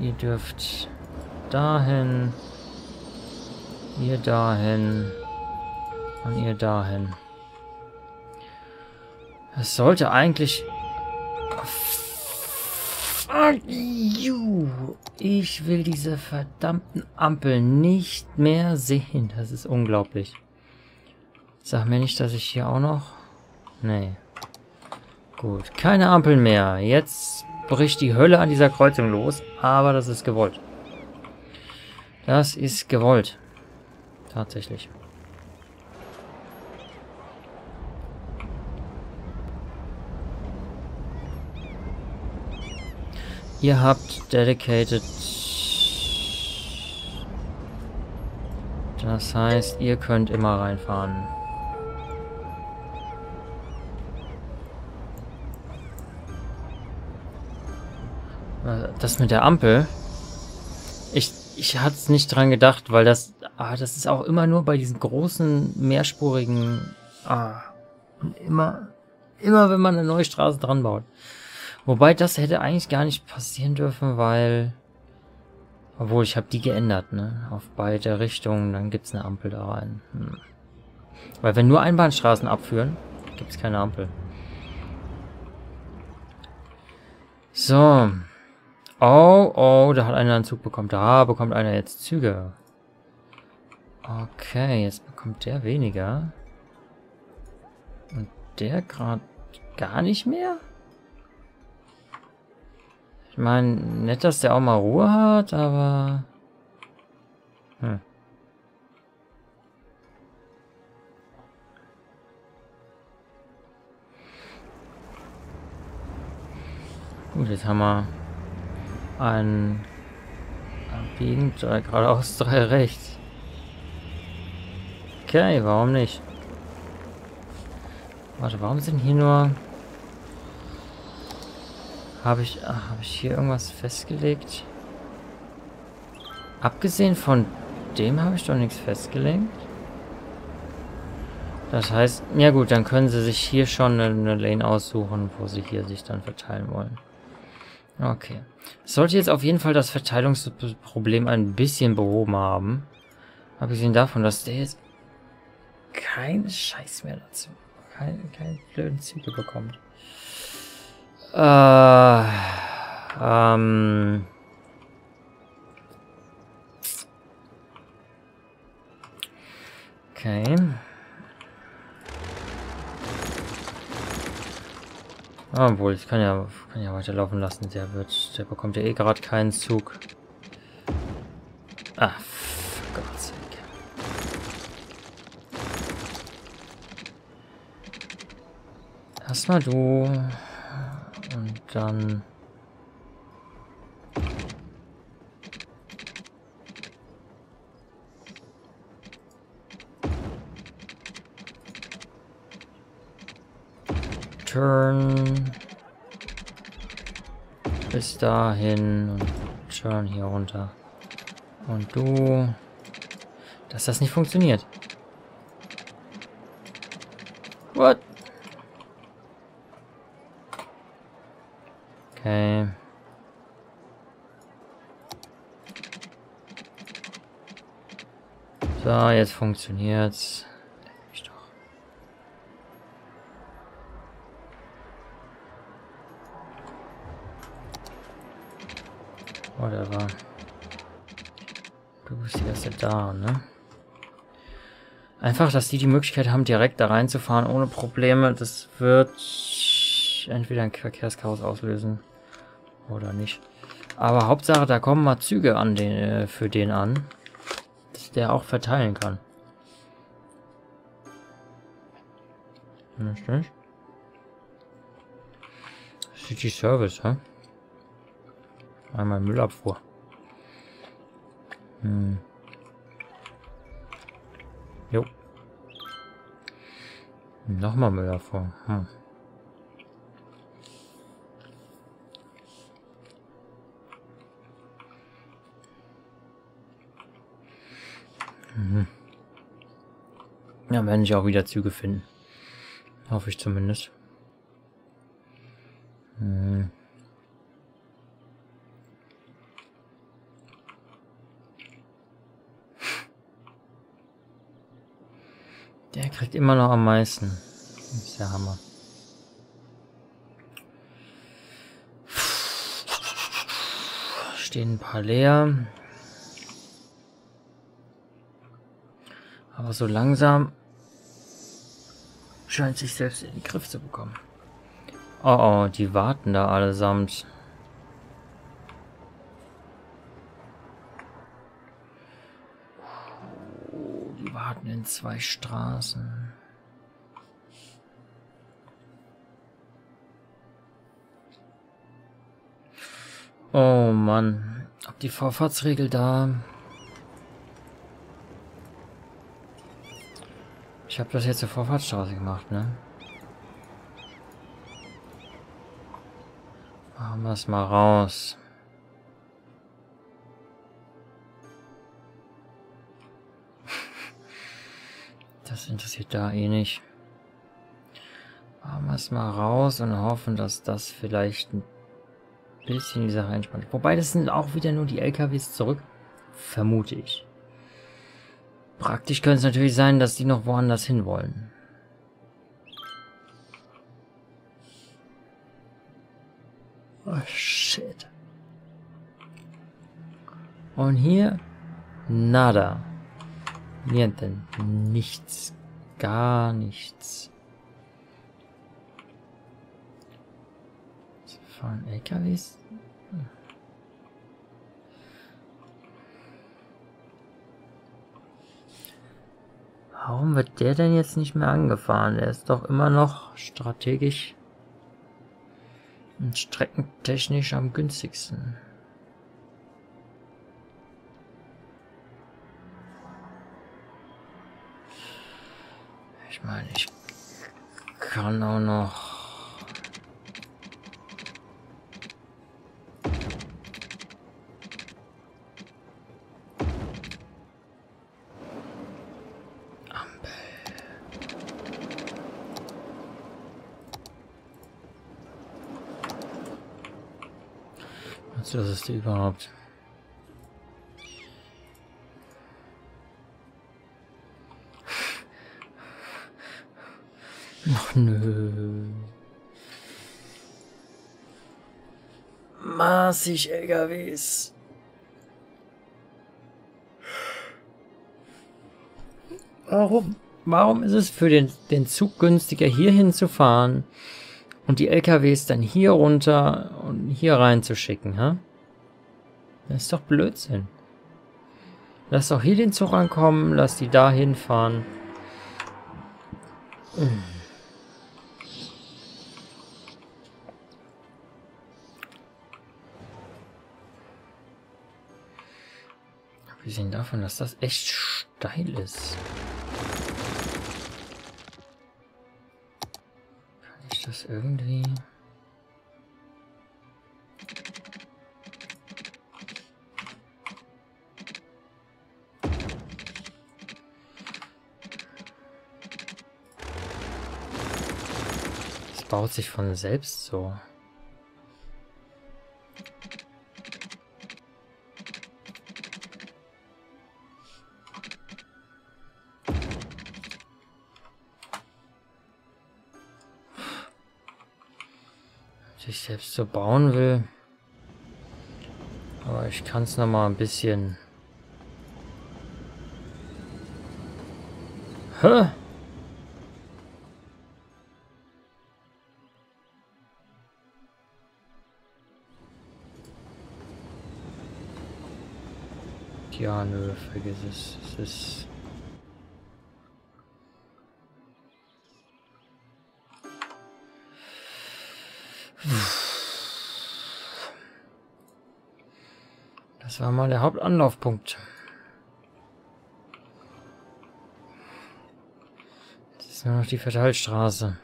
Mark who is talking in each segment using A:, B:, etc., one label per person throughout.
A: Ihr dürft dahin. Ihr dahin. Und ihr dahin. Es sollte eigentlich... Fuck you! Ich will diese verdammten Ampel nicht mehr sehen. Das ist unglaublich. Sag mir nicht, dass ich hier auch noch... Nee. Gut, keine Ampeln mehr. Jetzt bricht die Hölle an dieser Kreuzung los, aber das ist gewollt. Das ist gewollt. Tatsächlich. Ihr habt dedicated. Das heißt, ihr könnt immer reinfahren. Das mit der Ampel. Ich, ich hatte es nicht dran gedacht, weil das, ah, das ist auch immer nur bei diesen großen, mehrspurigen, ah, immer, immer wenn man eine neue Straße dran baut. Wobei das hätte eigentlich gar nicht passieren dürfen, weil... Obwohl, ich habe die geändert, ne? Auf beide Richtungen, dann gibt's eine Ampel da rein. Hm. Weil wenn nur Einbahnstraßen abführen, gibt's keine Ampel. So. Oh, oh, da hat einer einen Zug bekommen. Da bekommt einer jetzt Züge. Okay, jetzt bekommt der weniger. Und der gerade gar nicht mehr? Ich meine, nett, dass der auch mal Ruhe hat, aber... Hm. Gut, jetzt haben wir ein Abbiegen, drei geradeaus, drei rechts. Okay, warum nicht? Warte, warum sind hier nur habe ich, habe ich hier irgendwas festgelegt? Abgesehen von dem habe ich doch nichts festgelegt. Das heißt, ja gut, dann können sie sich hier schon eine, Lane aussuchen, wo sie hier sich dann verteilen wollen. Okay. sollte jetzt auf jeden Fall das Verteilungsproblem ein bisschen behoben haben. Abgesehen davon, dass der jetzt keinen Scheiß mehr dazu, keine, keine blöden Züge bekommt. Äh, ähm. Okay. Obwohl, ich kann ja, kann ja weiterlaufen lassen. Der wird, der bekommt ja eh gerade keinen Zug. Ah, für Gottes Sake. Erstmal du. Und dann... Turn bis dahin und Turn hier runter. Und du... Dass das nicht funktioniert. What? Okay. So, jetzt funktioniert's. Mich doch. Whatever. Du bist die erste da, ne? Einfach, dass die die Möglichkeit haben, direkt da reinzufahren ohne Probleme. Das wird entweder ein Verkehrschaos auslösen oder nicht. Aber Hauptsache, da kommen mal Züge an den, äh, für den an. Dass der auch verteilen kann. Richtig? City Service, hä? Einmal Müllabfuhr. Hm. Jo. Nochmal Müllabfuhr. Hm. Mhm. Ja, werden sich auch wieder Züge finden. Hoffe ich zumindest. Kriegt immer noch am meisten. Das ist der Hammer. Stehen ein paar leer. Aber so langsam scheint sich selbst in den Griff zu bekommen. Oh oh, die warten da allesamt. Warten in zwei Straßen. Oh Mann, ob die Vorfahrtsregel da Ich habe das jetzt zur Vorfahrtsstraße gemacht, ne? Machen wir es mal raus. Das interessiert da eh nicht. Machen wir es mal raus und hoffen, dass das vielleicht ein bisschen die Sache entspannt. Wobei, das sind auch wieder nur die LKWs zurück. Vermute ich. Praktisch könnte es natürlich sein, dass die noch woanders hin wollen. Oh, shit. Und hier nada. Niente. Nichts. Gar nichts. Sie fahren LKWs. Warum wird der denn jetzt nicht mehr angefahren? Der ist doch immer noch strategisch und streckentechnisch am günstigsten. Ich meine, ich kann auch noch das ist die überhaupt? Nö. Maßig LKWs. Warum? Warum ist es für den, den Zug günstiger, hier hinzufahren und die LKWs dann hier runter und hier reinzuschicken, ha? Das ist doch Blödsinn. Lass doch hier den Zug ankommen, lass die da hinfahren. Wir sehen davon, dass das echt steil ist. Kann ich das irgendwie... baut sich von selbst so. So bauen will. Aber ich kann es noch mal ein bisschen. Hä? Ja, nö, vergiss es. Es ist... Das war mal der Hauptanlaufpunkt. Das ist nur noch die Verteilstraße.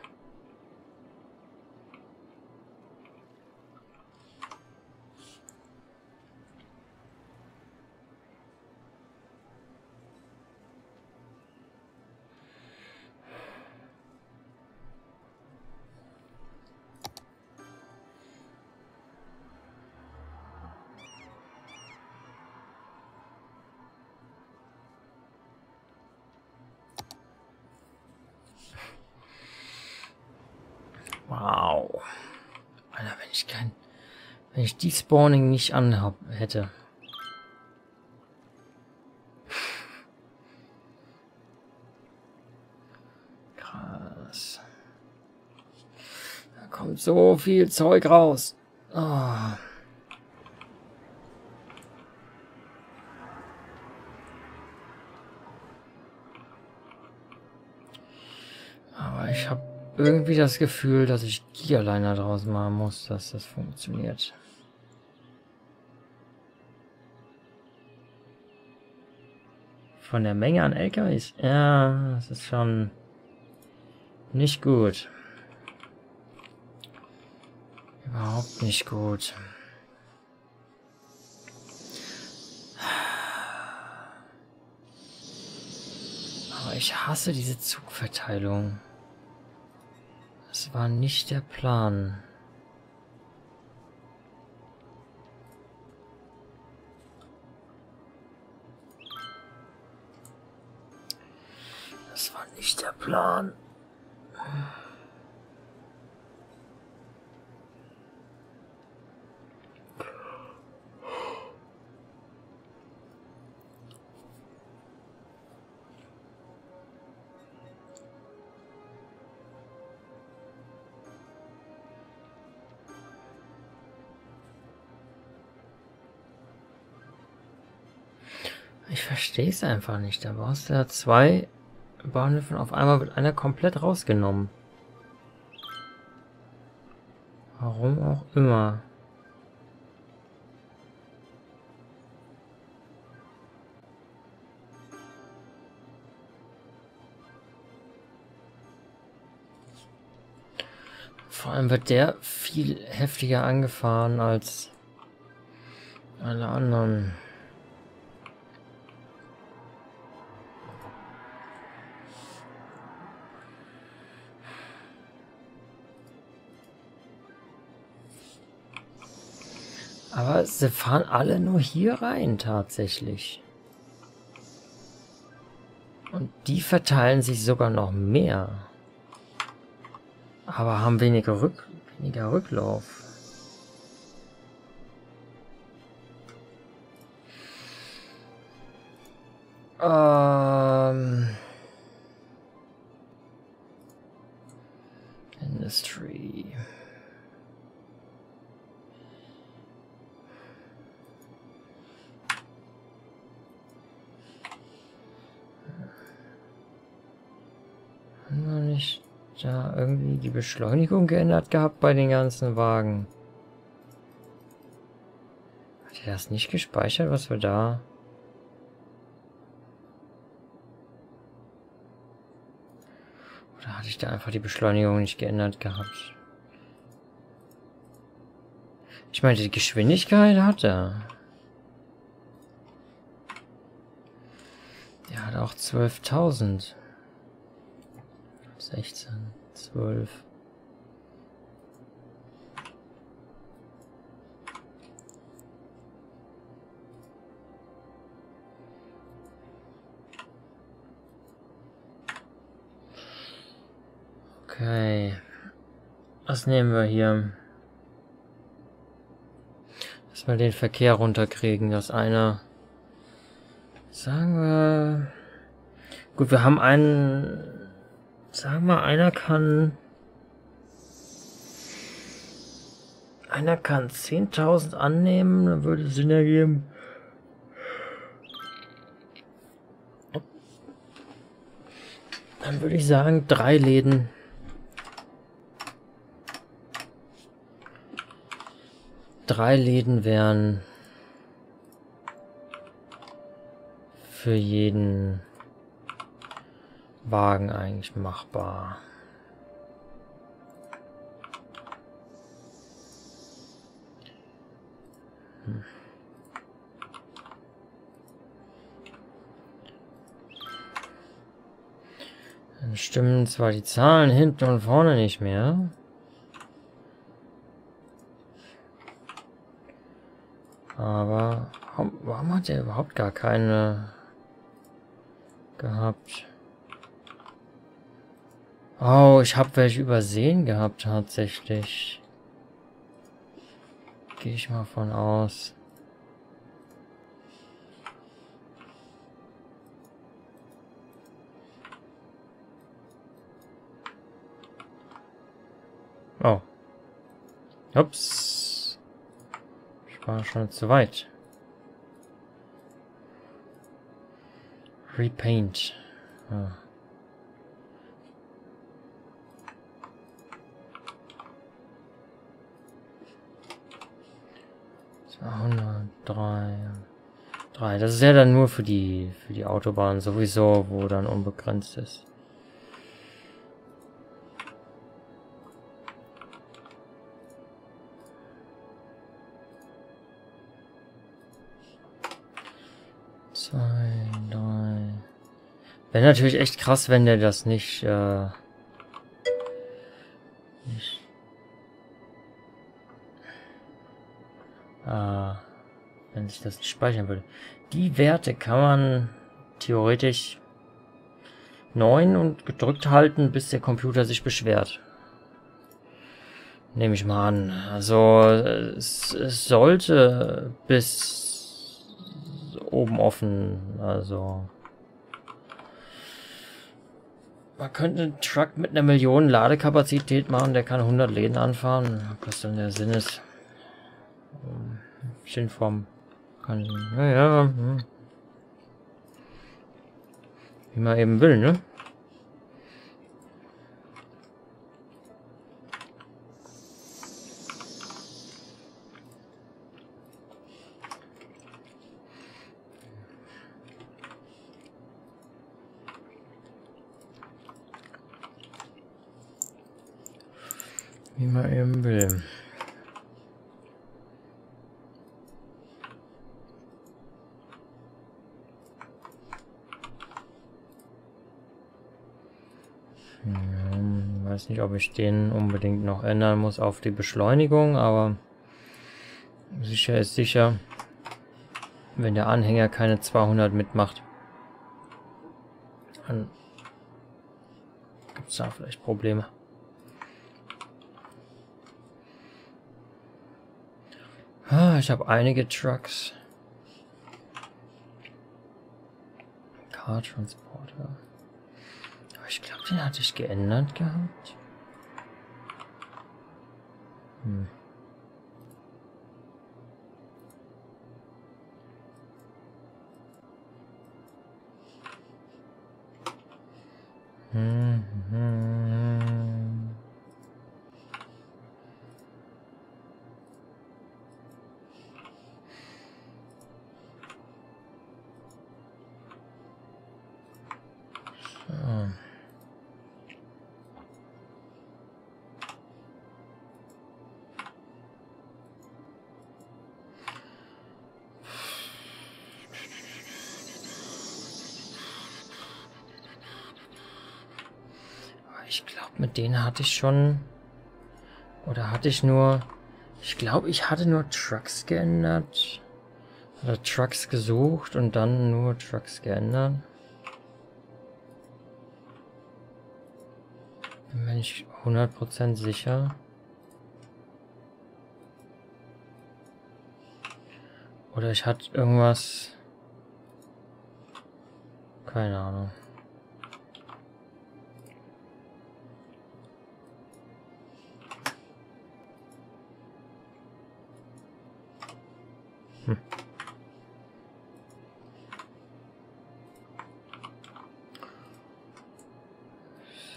A: Wenn ich die Spawning nicht anhab hätte. Krass. Da kommt so viel Zeug raus. Oh. Aber ich habe irgendwie das Gefühl, dass ich Gearliner draus machen muss, dass das funktioniert. Von der Menge an LKWs? Ja, das ist schon nicht gut. Überhaupt nicht gut. Aber ich hasse diese Zugverteilung. Das war nicht der Plan. Plan. Ich verstehe es einfach nicht. Da brauchst du ja zwei Bahnhöfen. Auf einmal wird einer komplett rausgenommen. Warum auch immer. Vor allem wird der viel heftiger angefahren als alle anderen. Sie fahren alle nur hier rein, tatsächlich. Und die verteilen sich sogar noch mehr. Aber haben weniger, Rück weniger Rücklauf. Ähm... Industry... da irgendwie die Beschleunigung geändert gehabt bei den ganzen Wagen? Hat er das nicht gespeichert, was wir da... Oder hatte ich da einfach die Beschleunigung nicht geändert gehabt? Ich meine, die Geschwindigkeit hat er. Der hat auch 12.000. 16, 12. Okay. Was nehmen wir hier? Dass wir den Verkehr runterkriegen, dass einer... Sagen wir... Gut, wir haben einen Sagen wir, einer kann... Einer kann 10.000 annehmen, dann würde es Sinn ergeben. Dann würde ich sagen, drei Läden. Drei Läden wären für jeden Wagen eigentlich machbar? Hm. Dann stimmen zwar die Zahlen hinten und vorne nicht mehr. Aber warum hat er überhaupt gar keine gehabt? Oh, ich habe welche übersehen gehabt tatsächlich. Gehe ich mal von aus. Oh. Ups. Ich war schon zu weit. Repaint. Ah. 103. 3. Das ist ja dann nur für die für die Autobahn sowieso, wo dann unbegrenzt ist. Zwei, drei. Wäre natürlich echt krass, wenn der das nicht, äh, sich das nicht speichern würde. Die Werte kann man theoretisch 9 und gedrückt halten, bis der Computer sich beschwert. Nehme ich mal an. Also es, es sollte bis oben offen, also man könnte einen Truck mit einer Million Ladekapazität machen, der kann 100 Läden anfahren, was dann der Sinn ist. Schön vom kann ja, ja. Hm. Wie man eben will, ne? Wie man eben will. weiß nicht, ob ich den unbedingt noch ändern muss auf die Beschleunigung, aber sicher ist sicher, wenn der Anhänger keine 200 mitmacht, dann gibt es da vielleicht Probleme. Ah, ich habe einige Trucks. Car Transporter. Ich glaube, den hatte ich geändert gehabt. Hm. Denen hatte ich schon... Oder hatte ich nur... Ich glaube, ich hatte nur Trucks geändert. Oder Trucks gesucht und dann nur Trucks geändert. Bin nicht 100% sicher. Oder ich hatte irgendwas... Keine Ahnung. Hm.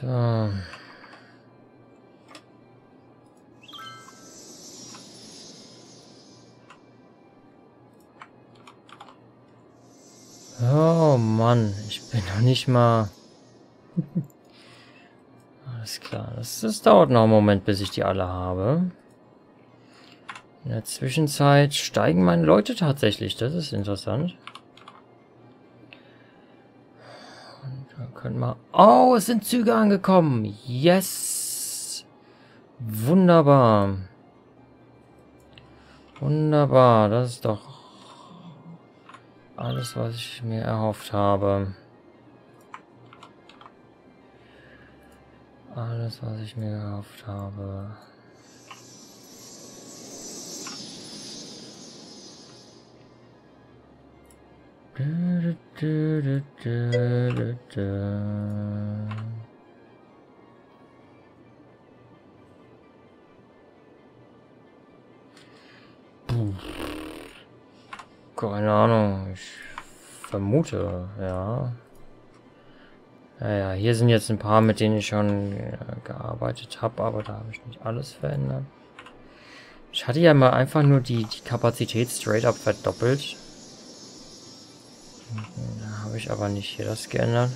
A: So. Oh Mann, ich bin noch nicht mal... Alles klar, das, das dauert noch einen Moment, bis ich die alle habe. In der Zwischenzeit steigen meine Leute tatsächlich. Das ist interessant. Da können wir... Oh, es sind Züge angekommen. Yes. Wunderbar. Wunderbar. Das ist doch alles, was ich mir erhofft habe. Alles, was ich mir gekauft habe. Keine Ahnung. Ich vermute, ja. Naja, hier sind jetzt ein paar, mit denen ich schon äh, gearbeitet habe, aber da habe ich nicht alles verändert. Ich hatte ja mal einfach nur die, die Kapazität straight up verdoppelt. Da habe ich aber nicht hier das geändert.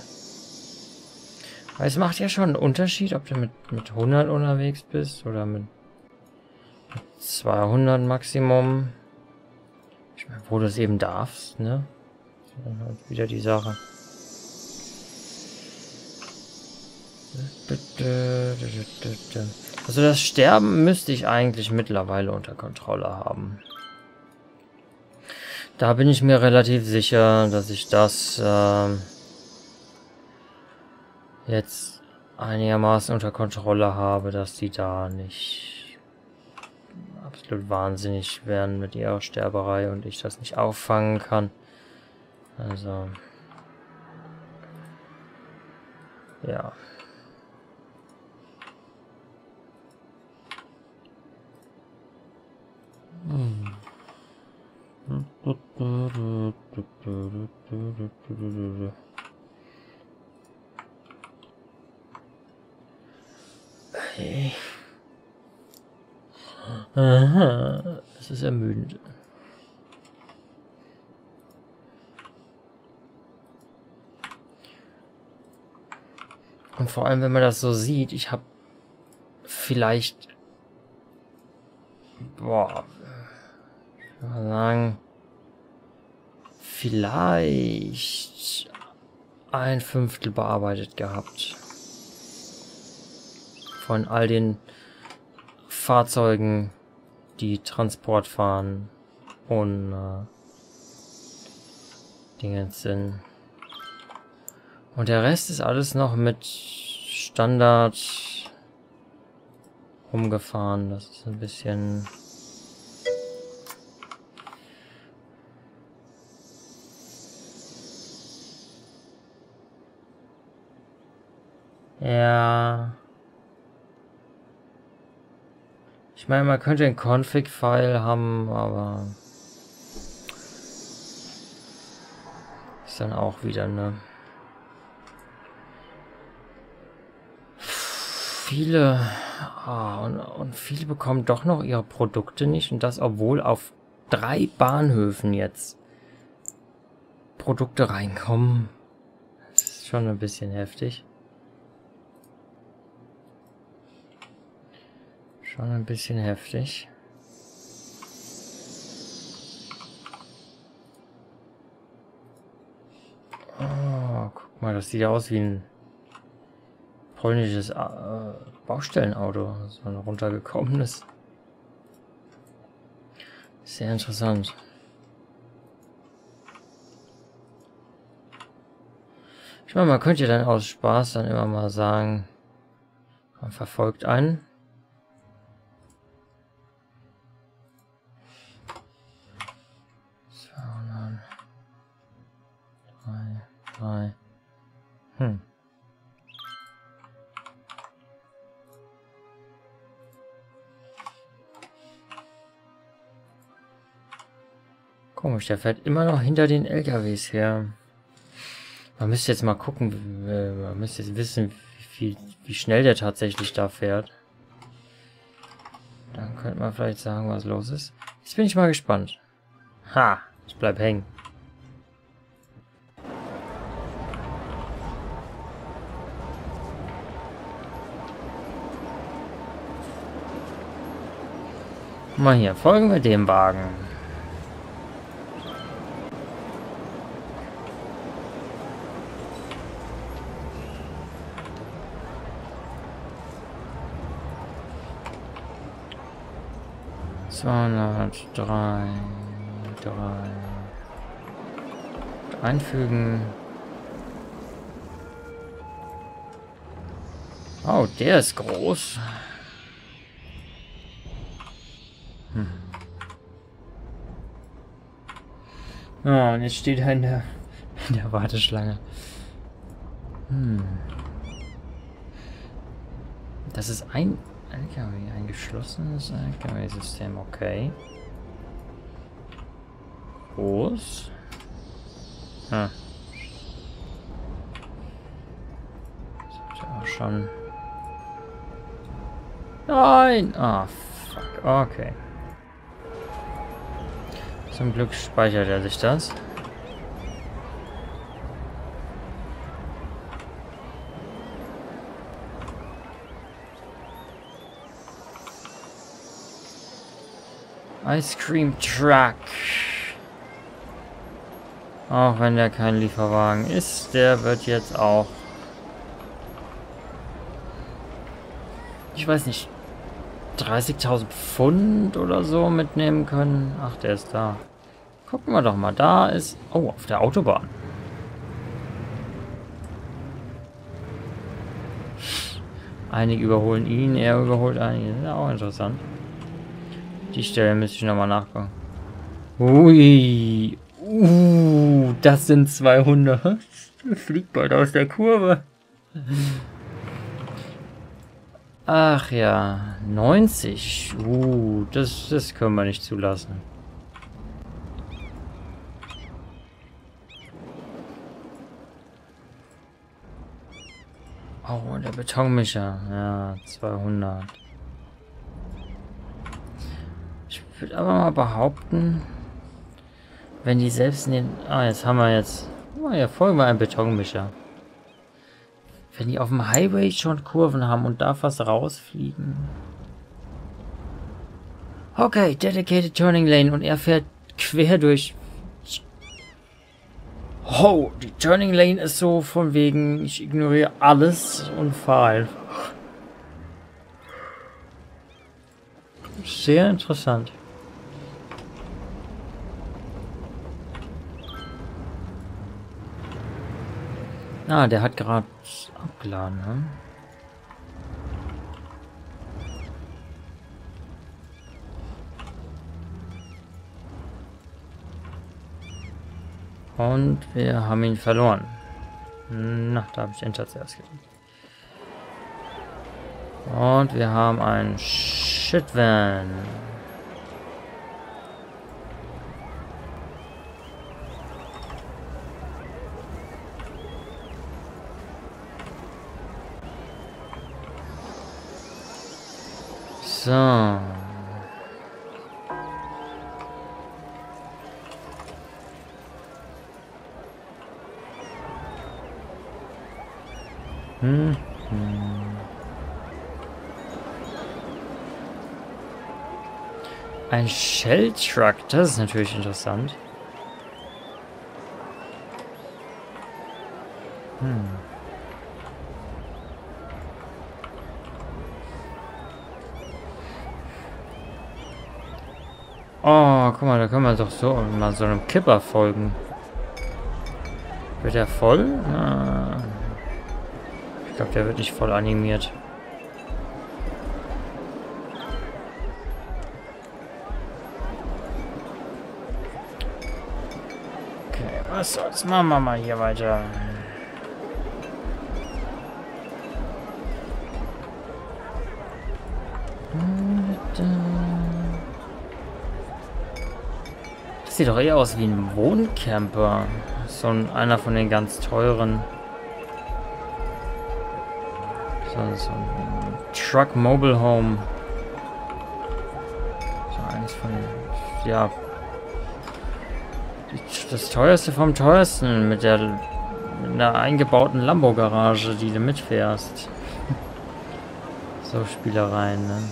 A: Weil es macht ja schon einen Unterschied, ob du mit, mit 100 unterwegs bist oder mit 200 Maximum. Ich meine, wo du es eben darfst, ne? Dann halt wieder die Sache. Also das Sterben müsste ich eigentlich mittlerweile unter Kontrolle haben. Da bin ich mir relativ sicher, dass ich das äh, jetzt einigermaßen unter Kontrolle habe, dass die da nicht absolut wahnsinnig werden mit ihrer Sterberei und ich das nicht auffangen kann. Also... Ja. Hey. Aha, es ist ermüdend. Und vor allem, wenn man das so sieht, ich habe vielleicht boah, ich würde sagen, vielleicht ein Fünftel bearbeitet gehabt. Von all den Fahrzeugen, die Transport fahren und äh, Dinge sind. Und der Rest ist alles noch mit Standard rumgefahren. Das ist ein bisschen Ja. Ich meine, man könnte einen Config-File haben, aber... Ist dann auch wieder, ne? Viele... Ah, und, und viele bekommen doch noch ihre Produkte nicht. Und das, obwohl auf drei Bahnhöfen jetzt Produkte reinkommen. Das ist schon ein bisschen heftig. Schon ein bisschen heftig. Oh, guck mal, das sieht aus wie ein polnisches äh, Baustellenauto, so ein runtergekommenes. Sehr interessant. Ich meine, man könnte ja dann aus Spaß dann immer mal sagen, man verfolgt einen. Drei. Hm. Komisch, der fährt immer noch hinter den LKWs her. Man müsste jetzt mal gucken, man müsste jetzt wissen, wie, wie schnell der tatsächlich da fährt. Dann könnte man vielleicht sagen, was los ist. Jetzt bin ich mal gespannt. Ha, ich bleib hängen. Mal hier, folgen wir dem Wagen. Zweihundertdrei, drei. Einfügen. Oh, der ist groß. Oh, und jetzt steht er in der, in der Warteschlange. Hm. Das ist ein LKW, ein geschlossenes LKW-System, okay. Groß. Hm. Sollte auch schon... Nein! Ah, oh, fuck. Okay. Zum Glück speichert er sich das. Ice Cream Truck. Auch wenn der kein Lieferwagen ist, der wird jetzt auch... Ich weiß nicht, 30.000 Pfund oder so mitnehmen können. Ach, der ist da. Gucken wir doch mal. Da ist... Oh, auf der Autobahn. Einige überholen ihn, er überholt einige. Das ist ja auch interessant. Die Stelle müsste ich nochmal nachgucken. Ui. Uh, das sind 200. Fliegt bald aus der Kurve. Ach ja, 90. Uh, das, das können wir nicht zulassen. Oh, der Betonmischer. Ja, 200. Ich würde aber mal behaupten, wenn die selbst in den... Ah, jetzt haben wir jetzt... Oh ja, folgen wir einem Betonmischer. Wenn die auf dem Highway schon Kurven haben und da fast rausfliegen. Okay, Dedicated Turning Lane und er fährt quer durch... Oh, die Turning Lane ist so von wegen, ich ignoriere alles und fahre einfach. Sehr interessant. Ah, der hat gerade abgeladen, ne? Und wir haben ihn verloren. Na, da habe ich Enter zuerst gedrückt. Und wir haben ein Shitvan. So. Hm. hm. Ein Shell Truck, das ist natürlich interessant. Hm. Oh, guck mal, da können wir doch so mal so einem Kipper folgen. Wird er voll? Ah. Ich glaube, der wird nicht voll animiert. Okay, was soll's? Machen wir mal hier weiter. sieht doch eher aus wie ein Wohncamper. So ein, einer von den ganz teuren. So, so ein Truck Mobile Home. So eins von. Ja. Das teuerste vom teuersten mit der mit einer eingebauten Lambo-Garage, die du mitfährst. so Spielereien, ne?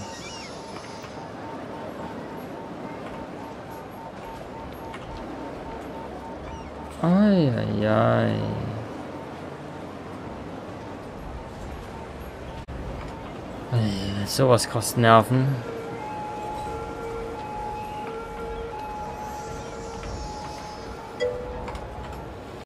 A: Eieiei. Sowas kostet Nerven.